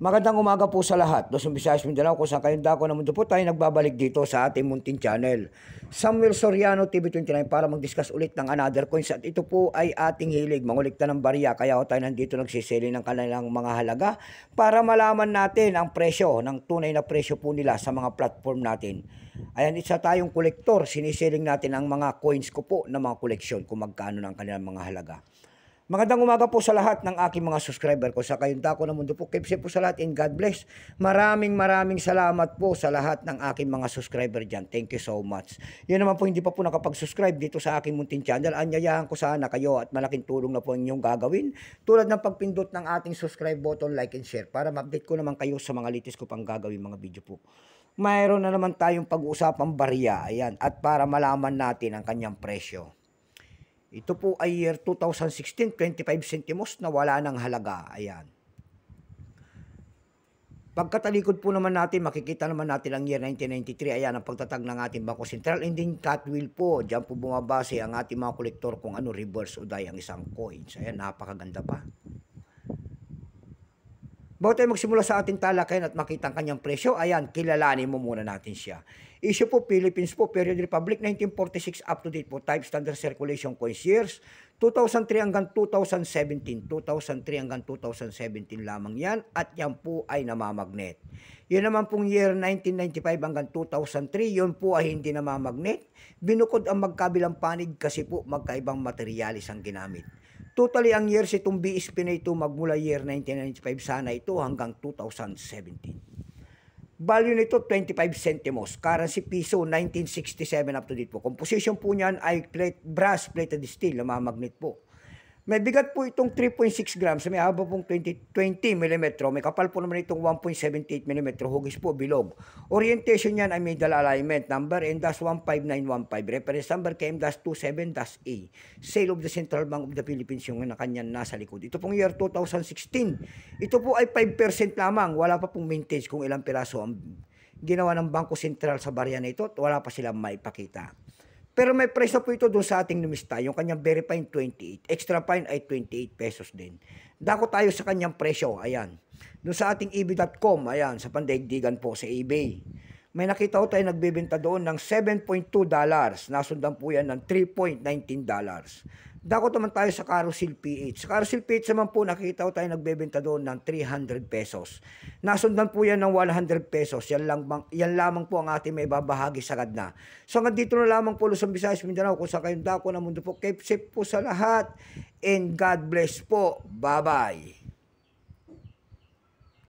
Magandang umaga po sa lahat. Luzon, Visayas, Mindanao, kung saan kayong dako na mundo po tayo nagbabalik dito sa ating munting channel. Samuel Soriano, TV29 para mag-discuss ulit ng another coins at ito po ay ating hilig, mangulikta ng barya. Kaya ako tayo nandito nagsisili ng kanilang mga halaga para malaman natin ang presyo, ng tunay na presyo po nila sa mga platform natin. Ayan, isa tayong kolektor, sinisiling natin ang mga coins ko po na mga koleksyon kung magkano ng kanilang mga halaga. Magandang umaga po sa lahat ng aking mga subscriber ko sa kayong dako ng mundo po. Keep safe po sa lahat and God bless. Maraming maraming salamat po sa lahat ng aking mga subscriber dyan. Thank you so much. Yan naman po hindi pa po nakapag-subscribe dito sa aking munting channel. Anyayahan ko sana kayo at malaking tulong na po inyong gagawin. Tulad ng pagpindot ng ating subscribe button, like and share para ma-update ko naman kayo sa mga latest ko pang gagawin mga video po. Mayroon na naman tayong pag-uusapang barya. Ayan. At para malaman natin ang kanyang presyo. Ito po ay year 2016, 25 centimos na wala ng halaga. Ayan. Pagkatalikod po naman natin, makikita naman natin ang year 1993. Ayan ang pagtatag ng ating Bangko Sentral. And then cut wheel po. Diyan po bumabase ang ating mga kolektor kung ano reverse o die ang isang coins. Ayan, napakaganda pa. Bago tayo magsimula sa ating talakayan at makita ang kanyang presyo, ayan, kilalanin mo muna natin siya. Issue po, Philippines po, Period Republic, 1946 up to date po, type standard circulation coins years, 2003 hanggang 2017, 2003 hanggang 2017 lamang yan, at yan po ay namamagnet. Yun naman pong year 1995 hanggang 2003, yun po ay hindi namamagnet. Binukod ang magkabilang panig kasi po magkaibang materialis ang ginamit. Totally ang years itong BSP na ito magmula year 1995 sana ito hanggang 2017. Value nito 25 centimos. Currency piso 1967 up to date po. Composition po niyan ay plate, brass plated steel na mamagnet po. May bigat po itong 3.6 grams, may haba pong 20, 20 mm. May kapal po naman itong 1.78 mm, hugis po bilog. Orientation niyan ay middle alignment, number M-15915, reference number KM-27-A. Sale of the Central Bank of the Philippines yung na kanyan nasa likod. Ito pong year 2016. Ito po ay 5% lamang, wala pa pong mintage kung ilang piraso ang ginawa ng Bangko Sentral sa barya na ito wala pa silang maipakita. Pero may presyo po ito doon sa ating numista. Yung kanyang very fine 28. Extra fine ay 28 pesos din. Dako tayo sa kanyang presyo. Ayan. Doon sa ating ebay.com. Ayan. Sa pandaigdigan po sa eBay. May nakita ko tayo nagbebenta doon ng 7.2 dollars. Nasundan po yan ng 3.19 dollars. Dako naman tayo sa Carousel PH. Sa Carousel PH naman po, nakita ko tayo nagbebenta doon ng 300 pesos. Nasundan po yan ng 100 pesos. Yan, lang, yan lamang po ang ating may babahagi sa kadna. So hanggang dito na lamang po Luzon, Visayas, Mindanao. Kung sa kayong dako ng mundo po, keep safe po sa lahat. And God bless po. Bye-bye.